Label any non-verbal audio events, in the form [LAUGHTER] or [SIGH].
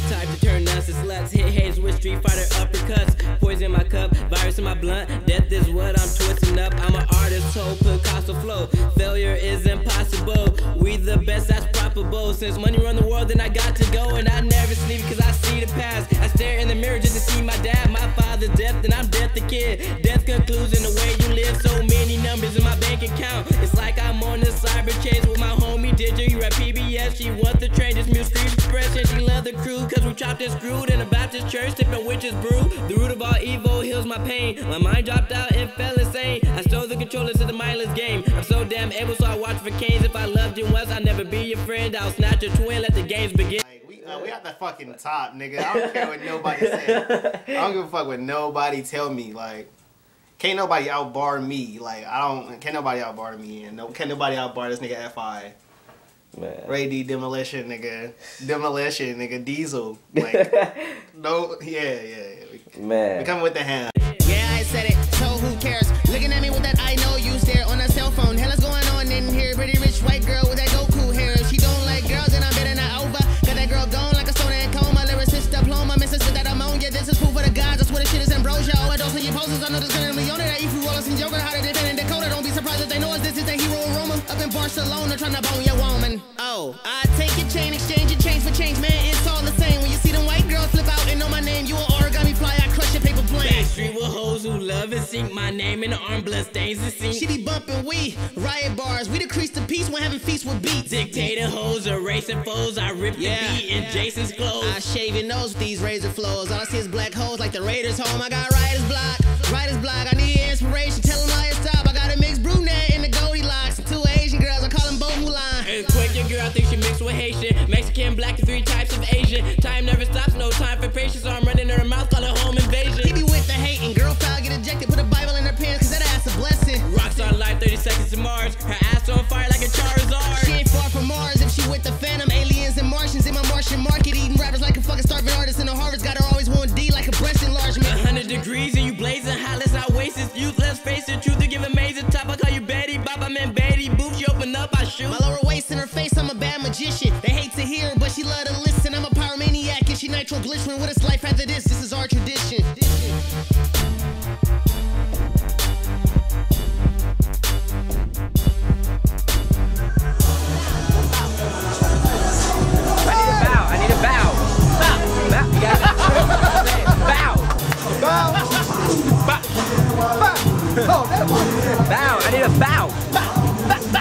the type to turn us to sluts. Hit haze with Street Fighter uppercuts. Poison my cup, virus in my blunt. Death is what I'm twisting up. I'm an artist, so Picasso flow. Failure is impossible. We the best, that's probable. Since money run the world, then I got to go. And I never sleep because I see the past. I stare in the mirror just to see my dad, my father's death, and I'm death the kid. Death concludes in the way you live. So many numbers in my bank account. It's like I'm on a cyber chase with my homie DJ. You at PBS. She wants to train this music expression. She the crew cause we chopped and screwed in a Baptist church, tipping witches brew. The root of all evil heals my pain. My mind dropped out and fell insane. I stole the controller to the mindless game. I'm so damn able, so I watch for canes. If I loved you once, I'd never be your friend. I'll snatch your twin, let the games begin. We, uh, we at the fucking top, nigga. I don't care what nobody say. I don't give a fuck what nobody tell me. Like, can't nobody outbar me. Like, I don't. Can't nobody outbar me. And no, can't nobody outbar this nigga Fi. Man. Ray D demolition, nigga. Demolition, nigga. Diesel. [LAUGHS] Like, no, yeah, yeah, yeah. We, Man. we coming with the hand. Yeah, I said it, so who cares? Looking at me with that I know you stare on a cell phone. Hell is going on in here. Pretty rich white girl with that Goku hair. She don't like girls, and I'm betting not over. Got that girl gone like a soda and coma. Lyricist diploma, Mrs. With that ammonia. This is food for the gods. I swear this shit is ambrosia. Overdose on your poses. I know this gonna be on it. That Ifu Wallace and Joker. How in Barcelona, trying to bone your woman. Oh, I take your chain, exchange your change for change, man. It's all the same. When you see them white girls flip out and know my name, you an origami fly. I crush your paper plane. Backstreet with hoes who love and sink my name in the arm blood stains and sink. She be bumping we riot bars. We decrease the peace when having feasts with beats. Dictator hoes, erasing foes. I rip Yeah. the beat in Jason's clothes. I shave your nose with these razor flows. All I see is black holes like the Raiders home. I got she mixed with Haitian, Mexican, black, and three types of Asian. Time never stops, no time for patience. So I'm running in her mouth, call it home He invasion. be with the hating. Girl foul, get ejected. Put a Bible in her pants, cause that ass a blessing. Rockstar life, 30 seconds to Mars. Her ass on fire like a Charizard. She ain't far from Mars if she with the Phantom, aliens and Martians in my Martian market, eating rappers like a fucking starving artist in the harvest. Got her always one D like a breast enlargement. 100 degrees and you blazing hot, let's not waste this youth. Let's face the truth to give amazing top. I call you Betty Bop, I'm in Betty Boop. She open up, I shoot. My lower waist in her face, I'm a magician. They hate to hear, but she love to listen. I'm a pyromaniac and she nitroglycerin. What is life after this? This is our tradition. Bow. I need a bow. Bow.